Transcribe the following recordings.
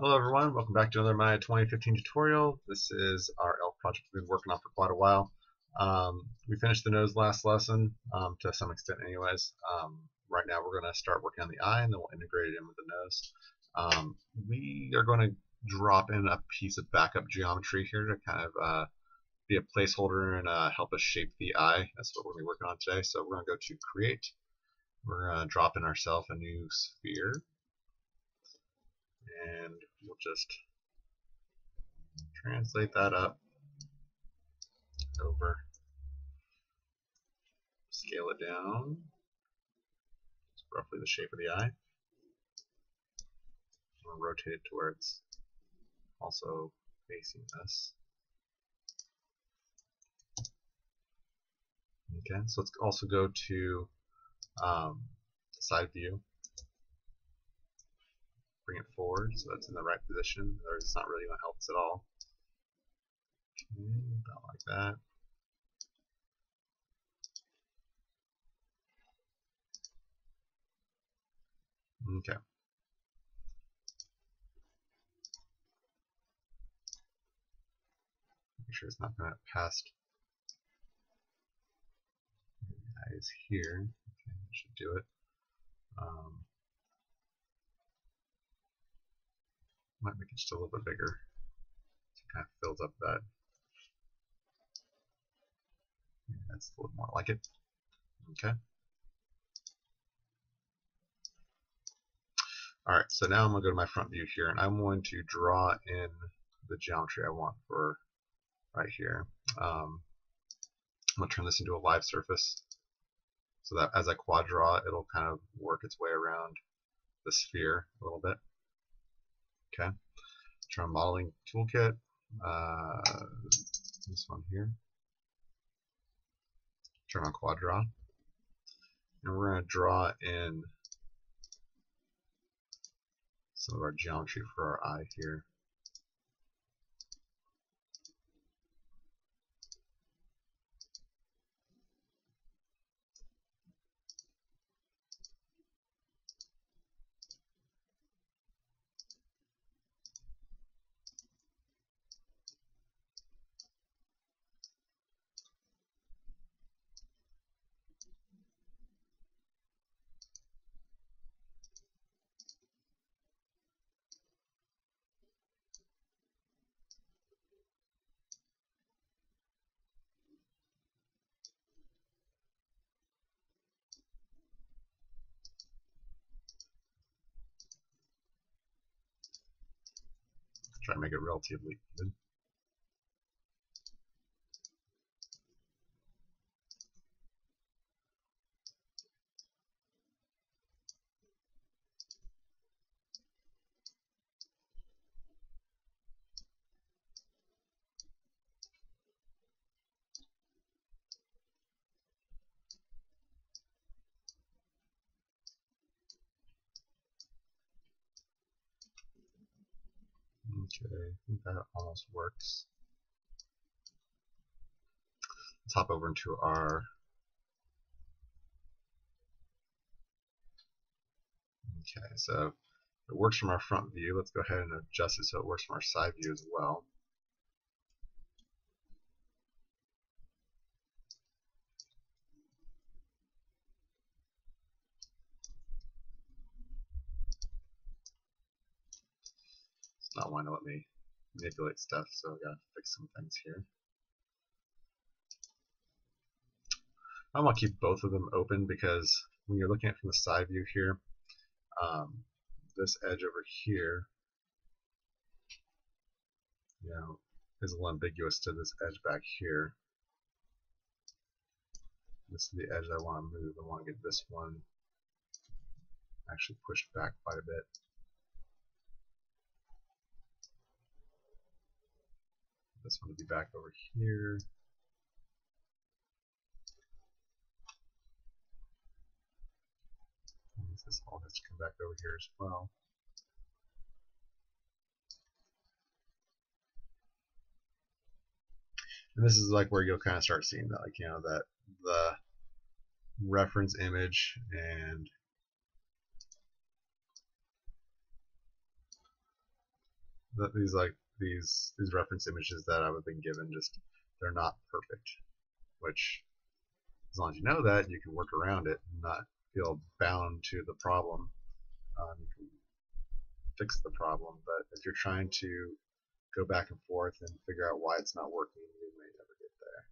Hello everyone, welcome back to another Maya 2015 tutorial. This is our ELF project we've been working on for quite a while. Um, we finished the nose last lesson, um, to some extent anyways. Um, right now we're going to start working on the eye and then we'll integrate it in with the nose. Um, we are going to drop in a piece of backup geometry here to kind of uh, be a placeholder and uh, help us shape the eye. That's what we're going to be working on today. So we're going to go to create. We're going to drop in ourselves a new sphere and we'll just translate that up over, scale it down, it's roughly the shape of the eye, and rotate it to where it's also facing us. Okay, so let's also go to um, side view bring it forward so it's in the right position, or it's not really going to help us at all. Okay, about like that. Okay. Make sure it's not going to pass eyes here. Okay, should do it. Um, Might make it just a little bit bigger. It kind of fills up that. Yeah, that's a little more like it. Okay. Alright, so now I'm going to go to my front view here, and I'm going to draw in the geometry I want for right here. Um, I'm going to turn this into a live surface so that as I quad draw, it'll kind of work its way around the sphere a little bit. Okay. Turn on modeling toolkit. Uh, this one here. Turn on quad draw. And we're going to draw in some of our geometry for our eye here. Try to make it relatively even. Okay, I think that almost works. Let's hop over into our Okay, so it works from our front view. Let's go ahead and adjust it so it works from our side view as well. Wanting to let me manipulate stuff, so I gotta fix some things here. I want to keep both of them open because when you're looking at from the side view here, um, this edge over here, you know, is a little ambiguous to this edge back here. This is the edge I want to move. I want to get this one actually pushed back quite a bit. This one to be back over here. This all has to come back over here as well. And this is like where you'll kind of start seeing that, like you know, that the reference image and that these like these these reference images that I've been given just they're not perfect. Which as long as you know that, you can work around it and not feel bound to the problem. Um, you can fix the problem, but if you're trying to go back and forth and figure out why it's not working, you may never get there.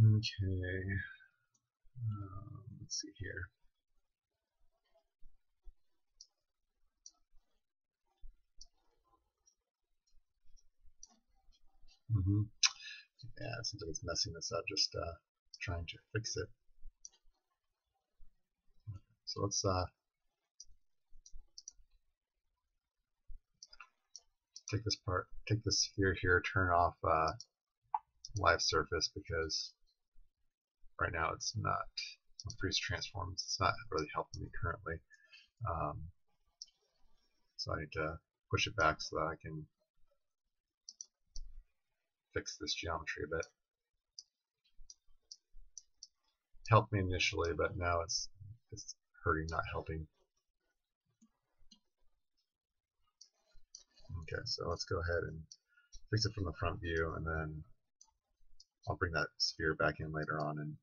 Okay, um, let's see here. Mm -hmm. Yeah, it it's messing this up, just uh, trying to fix it. So let's uh, take this part, take this sphere here, turn off uh, live surface because right now it's not freeze transforms. It's not really helping me currently. Um, so I need to push it back so that I can fix this geometry a bit. Helped me initially, but now it's it's hurting, not helping. Okay, so let's go ahead and fix it from the front view, and then I'll bring that sphere back in later on and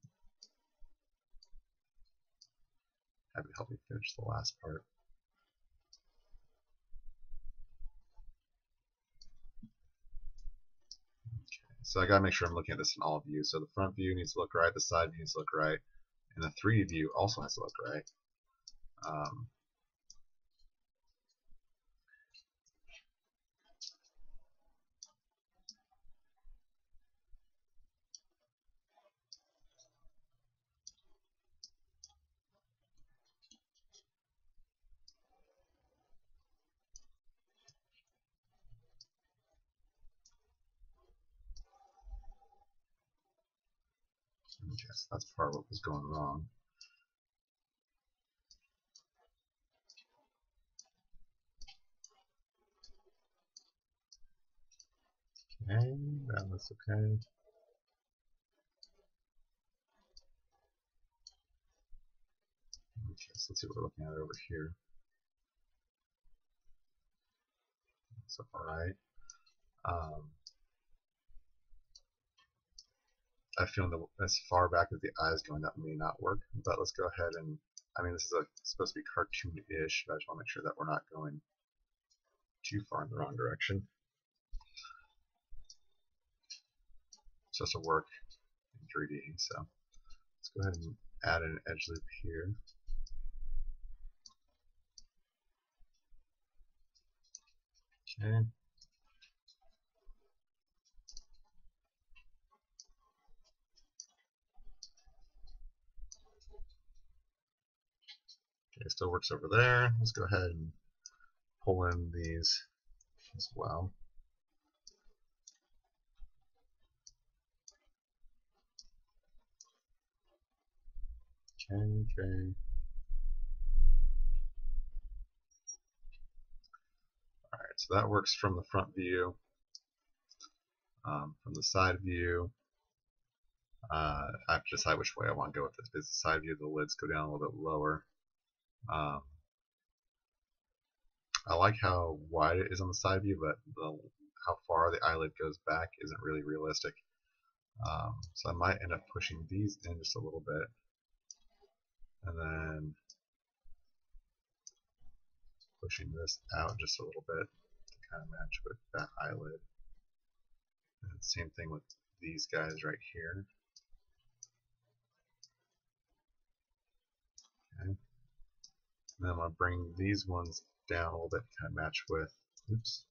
have it help me finish the last part. So I gotta make sure I'm looking at this in all views. So the front view needs to look right, the side view needs to look right, and the 3D view also has to look right. Um, Yes, that's part of what was going wrong. Okay, that looks okay. Okay, so let's see what we're looking at over here. So, alright. Um, I feel that as far back as the eye is going, that may not work. But let's go ahead and, I mean, this is a, supposed to be cartoon-ish, but I just want to make sure that we're not going too far in the wrong direction. It's just a work in 3D, so let's go ahead and add an edge loop here. Okay. It still works over there. Let's go ahead and pull in these as well. Okay, okay. Alright, so that works from the front view. Um, from the side view, uh, I have to decide which way I want to go with this. Because the side view, the lids go down a little bit lower. Um, I like how wide it is on the side view, but the, how far the eyelid goes back isn't really realistic. Um, so I might end up pushing these in just a little bit. And then pushing this out just a little bit to kind of match with that eyelid. And same thing with these guys right here. Okay. And then I'm going to bring these ones down a little bit to kind of match with, oops,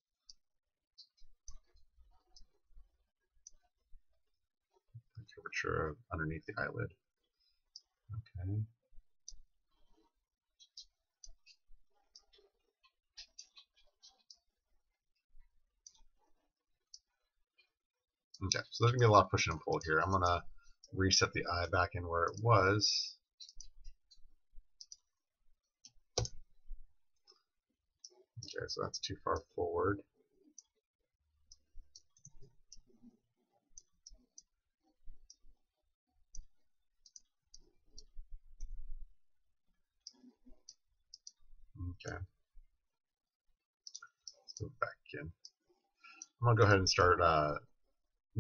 the curvature underneath the eyelid. Okay. Okay, so there's going to be a lot of push and pull here. I'm going to reset the eye back in where it was. there, so that's too far forward. Okay. Let's go back in. I'm going to go ahead and start, uh,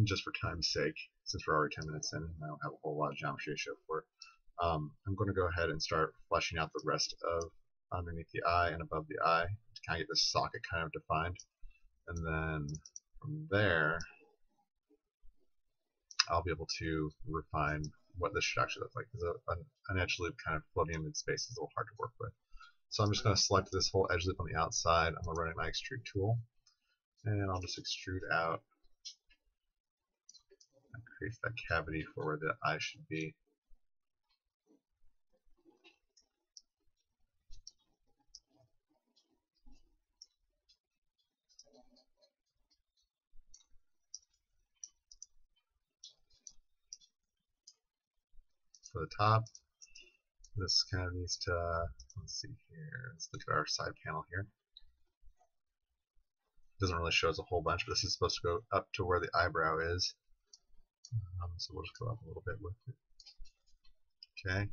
just for time's sake, since we're already 10 minutes in, I don't have a whole lot of geometry to show for it. Um, I'm going to go ahead and start fleshing out the rest of underneath the eye and above the eye kind of get this socket kind of defined. And then from there, I'll be able to refine what this should actually look like. Because uh, an edge loop kind of floating in mid-space is a little hard to work with. So I'm just going to select this whole edge loop on the outside. I'm going to run my extrude tool. And I'll just extrude out and create that cavity for where the eye should be. The top. This kind of needs to, let's see here, let's look at our side panel here. Doesn't really show us a whole bunch, but this is supposed to go up to where the eyebrow is. Um, so we'll just go up a little bit with it. Okay.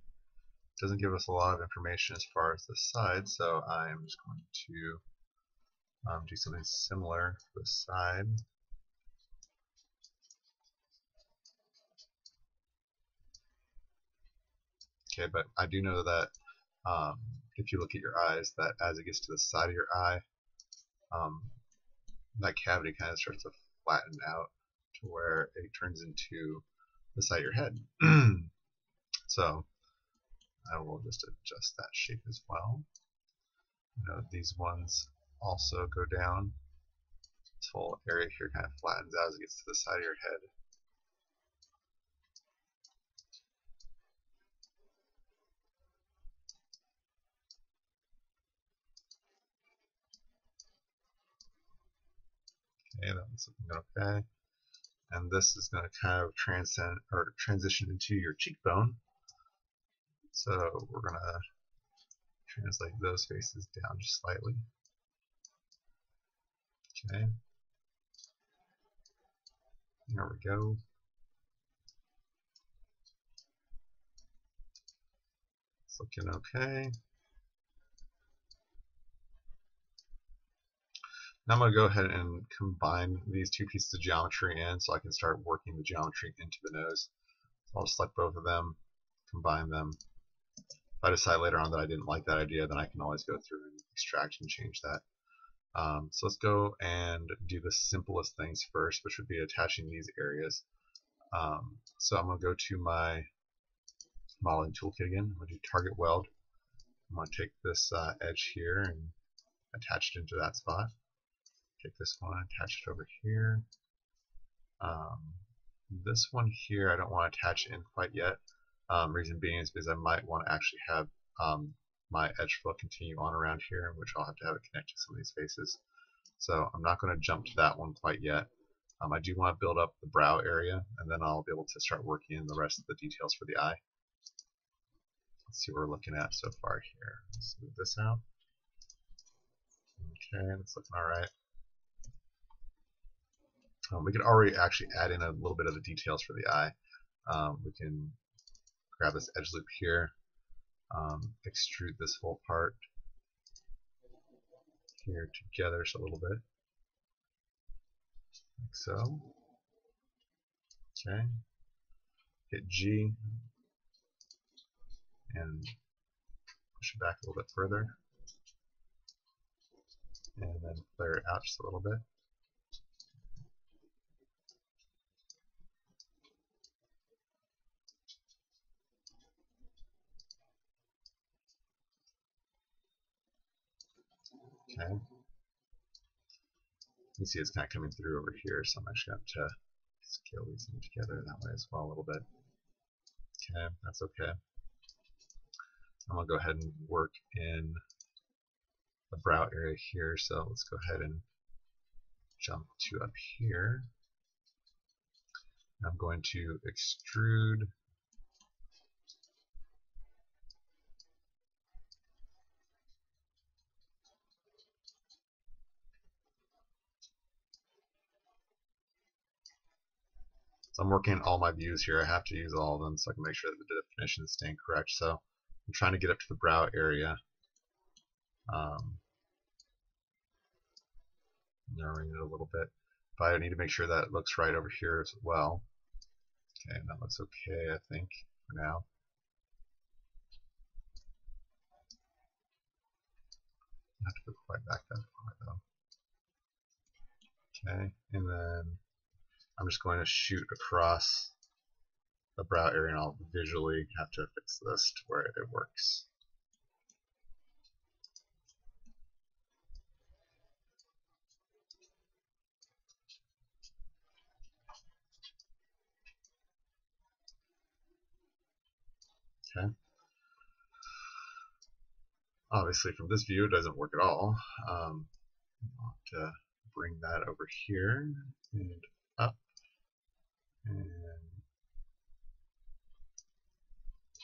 Doesn't give us a lot of information as far as the side, so I'm just going to um, do something similar for the side. Okay, but I do know that um, if you look at your eyes, that as it gets to the side of your eye, um, that cavity kind of starts to flatten out to where it turns into the side of your head. so I will just adjust that shape as well. You know, these ones also go down. This whole area here kind of flattens out as it gets to the side of your head. Okay, that one's looking okay. And this is going to kind of transcend or transition into your cheekbone. So we're going to translate those faces down just slightly. Okay. There we go. It's looking okay. Now I'm going to go ahead and combine these two pieces of geometry in so I can start working the geometry into the nose. So I'll select both of them, combine them. If I decide later on that I didn't like that idea, then I can always go through and extract and change that. Um, so let's go and do the simplest things first, which would be attaching these areas. Um, so I'm going to go to my modeling toolkit again. I'm going to do target weld. I'm going to take this uh, edge here and attach it into that spot take this one, attach it over here. Um, this one here I don't want to attach in quite yet. Um, reason being is because I might want to actually have um, my edge flow continue on around here, which I'll have to have it connect to some of these faces. So I'm not going to jump to that one quite yet. Um, I do want to build up the brow area, and then I'll be able to start working in the rest of the details for the eye. Let's see what we're looking at so far here. Let's move this out. Okay, that's looking alright. Um, we could already actually add in a little bit of the details for the eye. Um, we can grab this edge loop here, um, extrude this whole part here together just a little bit, like so. Okay. Hit G and push it back a little bit further, and then flare it out just a little bit. Okay. You see it's kind of coming through over here, so I'm actually going to scale these in together that way as well a little bit. Okay, that's okay. I'm going to go ahead and work in the brow area here, so let's go ahead and jump to up here. I'm going to extrude So I'm working all my views here. I have to use all of them so I can make sure that the definition is staying correct. So I'm trying to get up to the brow area. Um, narrowing it a little bit. But I need to make sure that looks right over here as well. Okay, and that looks okay, I think, for now. I have to go quite back that far though. Okay, and then I'm just going to shoot across the brow area and I'll visually have to fix this to where it works. Okay. Obviously from this view it doesn't work at all. Um, I'll have to bring that over here and and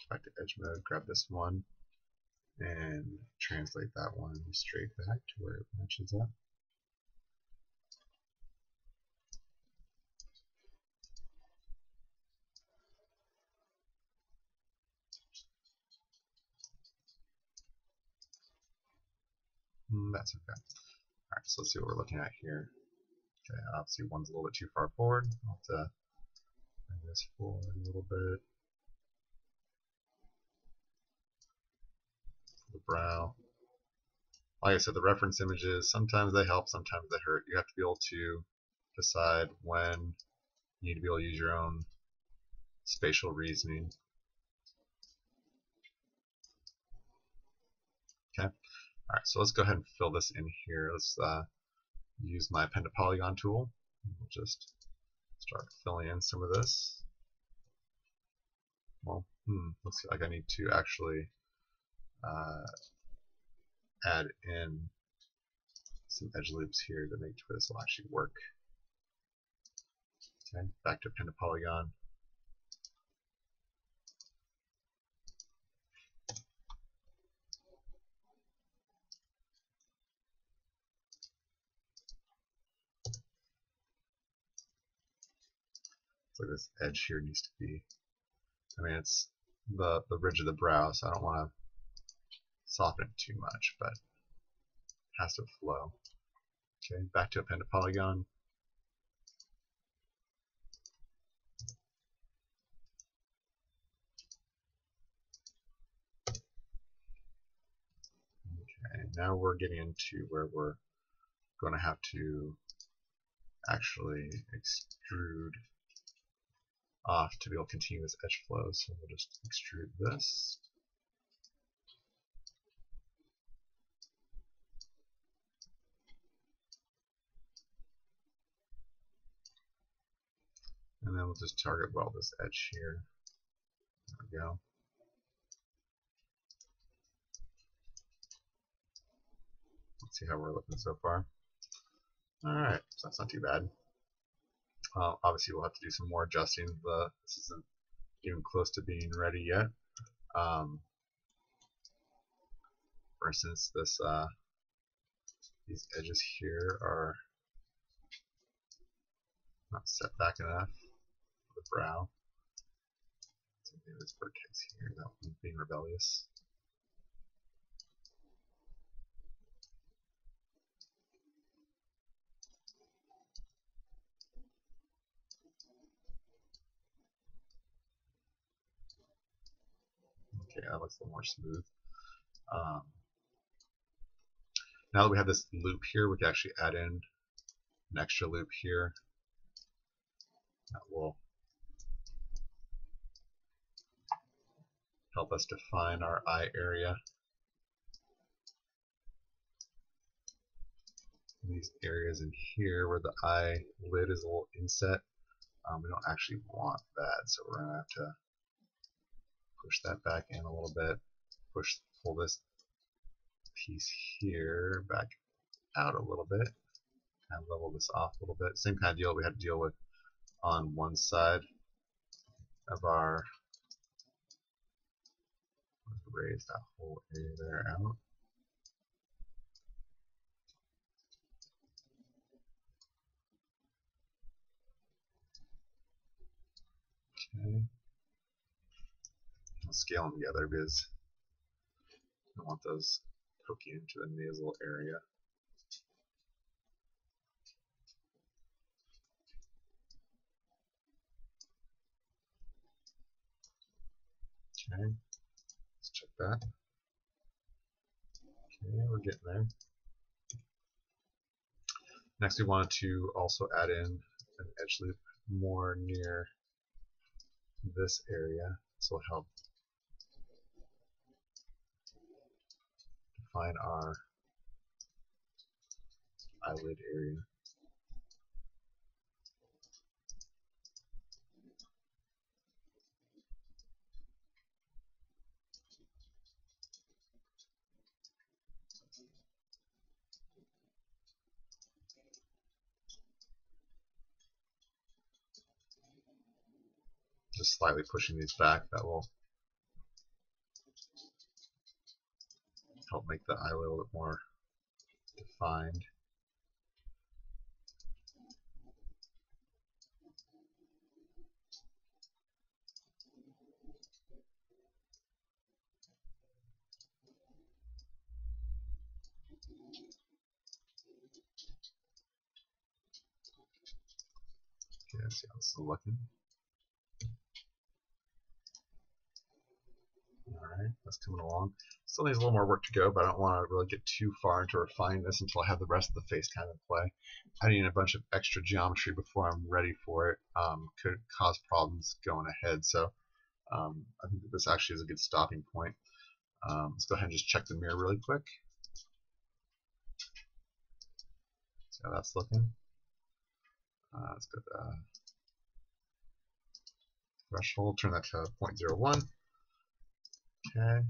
back to edge mode, grab this one and translate that one straight back to where it matches up. Mm, that's okay. Alright, so let's see what we're looking at here. Okay, obviously one's a little bit too far forward. I'll have to bring this forward a little bit. The brow. Like I said, the reference images, sometimes they help, sometimes they hurt. You have to be able to decide when you need to be able to use your own spatial reasoning. Okay. Alright, so let's go ahead and fill this in here. Let's uh, use my append to polygon tool. We'll just start filling in some of this. Well, hmm, looks like I need to actually uh, add in some edge loops here to make sure this will actually work. Okay, back to to polygon. This edge here needs to be, I mean it's the, the ridge of the brow, so I don't want to soften it too much, but it has to flow. Okay, back to append a polygon. Okay, now we're getting into where we're going to have to actually extrude off to be able to continue this edge flow. So we'll just extrude this. And then we'll just target weld this edge here. There we go. Let's see how we're looking so far. Alright, so that's not too bad. Uh, obviously, we'll have to do some more adjusting. The, this isn't even close to being ready yet. Um, for instance, this uh, these edges here are not set back enough for the brow. So maybe this vertex here, that one's being rebellious. That looks a little more smooth. Um, now that we have this loop here, we can actually add in an extra loop here. That will help us define our eye area. These areas in here where the eye lid is a little inset, um, we don't actually want that, so we're going to have to push that back in a little bit, push, pull this piece here back out a little bit, kind of level this off a little bit. Same kind of deal we had to deal with on one side of our raise that whole area there out. Okay. Scale them together because I want those poking into the nasal area. Okay, let's check that. Okay, we're getting there. Next we want to also add in an edge loop more near this area. so it'll help define our eyelid area. just slightly pushing these back that will help make the eye a little bit more defined. Okay, see how this is looking. Alright, that's coming along. Still needs a little more work to go, but I don't want to really get too far into refining this until I have the rest of the face kind of in play. Adding in a bunch of extra geometry before I'm ready for it um, could cause problems going ahead, so um, I think this actually is a good stopping point. Um, let's go ahead and just check the mirror really quick. See how that's looking. Uh, let's go to threshold, turn that to 0.01. Okay.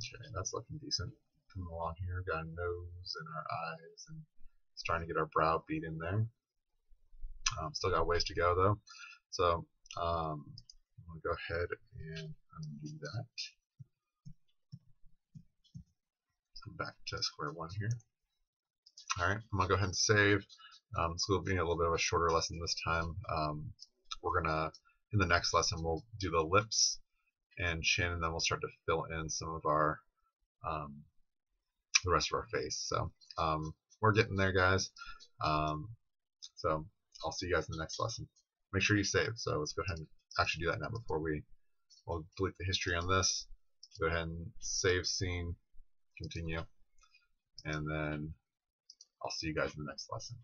Okay, that's looking decent. Coming along here, got a nose and our eyes, and it's trying to get our brow beat in there. Um, still got ways to go though, so um, I'm gonna go ahead and undo that. Come back to square one here. All right, I'm gonna go ahead and save. Um, this will be a little bit of a shorter lesson this time. Um, we're gonna in the next lesson we'll do the lips and chin and then we'll start to fill in some of our um, the rest of our face. So um, we're getting there guys. Um, so I'll see you guys in the next lesson. Make sure you save. So let's go ahead and actually do that now before we we'll delete the history on this. Go ahead and save scene continue and then I'll see you guys in the next lesson